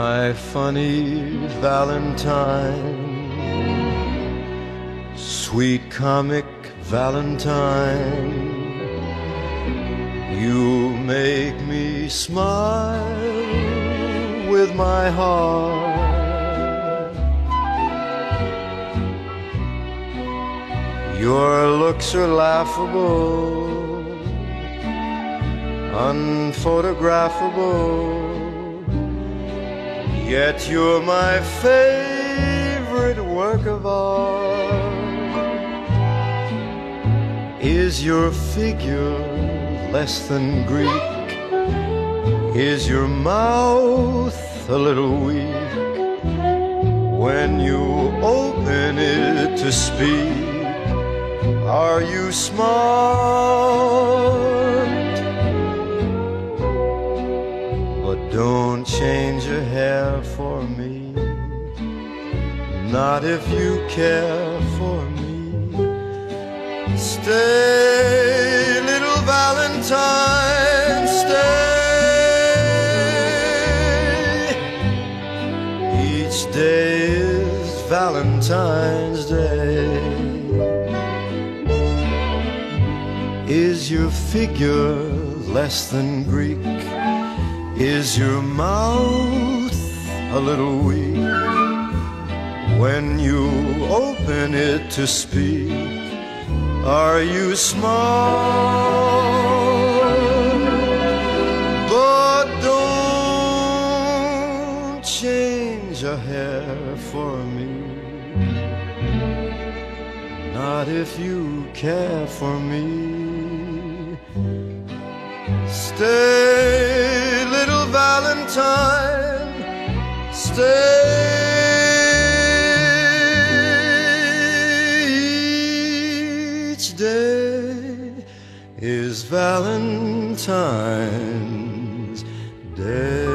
my funny Valentine, sweet comic Valentine. You make me smile with my heart. Your looks are laughable, unphotographable. Yet you're my favorite work of art. Is your figure less than Greek? Is your mouth a little weak when you open it to speak? Are you smart? But don't change your hair for me, not if you care for me. Stay, little Valentine, stay. Each day is Valentine's Day. Is your figure less than Greek? Is your mouth a little weak when you open it to speak? Are you smart? But don't change a hair for me. Not if you care for me. Stay, time stay each day is Valentine's Day.